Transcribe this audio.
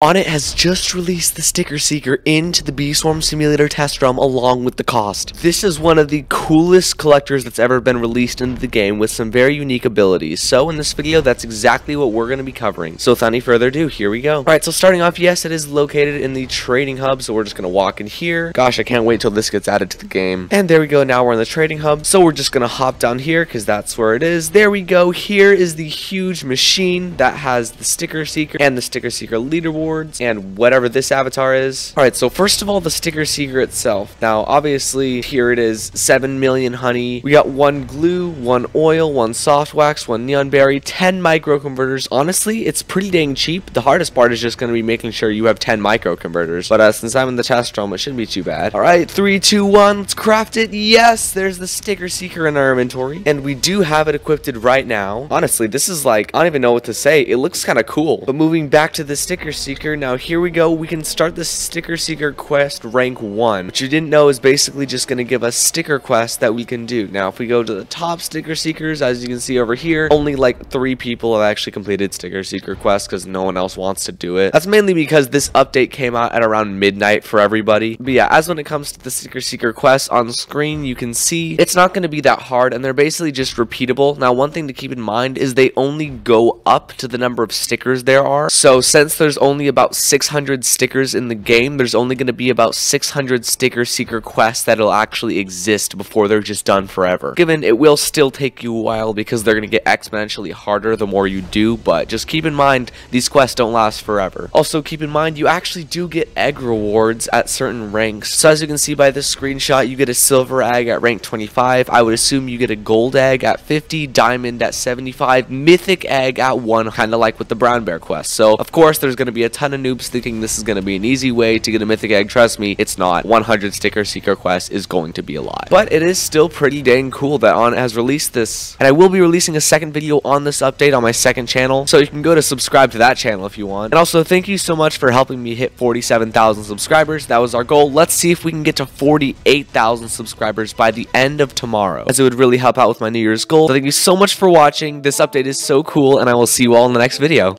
Onett has just released the Sticker Seeker into the Bee Swarm Simulator test realm along with the cost. This is one of the coolest collectors that's ever been released into the game with some very unique abilities. So in this video, that's exactly what we're going to be covering. So without any further ado, here we go. Alright, so starting off, yes, it is located in the Trading Hub, so we're just going to walk in here. Gosh, I can't wait till this gets added to the game. And there we go, now we're in the Trading Hub. So we're just going to hop down here because that's where it is. There we go, here is the huge machine that has the Sticker Seeker and the Sticker Seeker leaderboard and whatever this avatar is. Alright, so first of all, the sticker seeker itself. Now, obviously, here it is, 7 million honey. We got one glue, one oil, one soft wax, one neon berry, 10 micro converters. Honestly, it's pretty dang cheap. The hardest part is just going to be making sure you have 10 micro converters. But uh, since I'm in the test realm, it shouldn't be too bad. Alright, three, two, one, let's craft it. Yes, there's the sticker seeker in our inventory. And we do have it equipped right now. Honestly, this is like, I don't even know what to say. It looks kind of cool. But moving back to the sticker seeker, Seeker. Now here we go. We can start the Sticker Seeker quest rank 1. What you didn't know is basically just going to give us sticker quests that we can do. Now if we go to the top Sticker Seekers, as you can see over here, only like 3 people have actually completed Sticker Seeker quests because no one else wants to do it. That's mainly because this update came out at around midnight for everybody. But yeah, as when it comes to the Sticker Seeker quests on screen, you can see it's not going to be that hard and they're basically just repeatable. Now one thing to keep in mind is they only go up to the number of stickers there are. So since there's about 600 stickers in the game, there's only going to be about 600 sticker seeker quests that'll actually exist before they're just done forever. Given it will still take you a while because they're going to get exponentially harder the more you do, but just keep in mind these quests don't last forever. Also keep in mind you actually do get egg rewards at certain ranks. So as you can see by this screenshot, you get a silver egg at rank 25. I would assume you get a gold egg at 50, diamond at 75, mythic egg at 1, kind of like with the brown bear quest. So of course there's going to be a ton of noobs thinking this is going to be an easy way to get a mythic egg. Trust me, it's not. 100 sticker seeker quest is going to be a lot. But it is still pretty dang cool that On has released this. And I will be releasing a second video on this update on my second channel. So you can go to subscribe to that channel if you want. And also thank you so much for helping me hit 47,000 subscribers. That was our goal. Let's see if we can get to 48,000 subscribers by the end of tomorrow. As it would really help out with my New Year's goal. So thank you so much for watching. This update is so cool and I will see you all in the next video.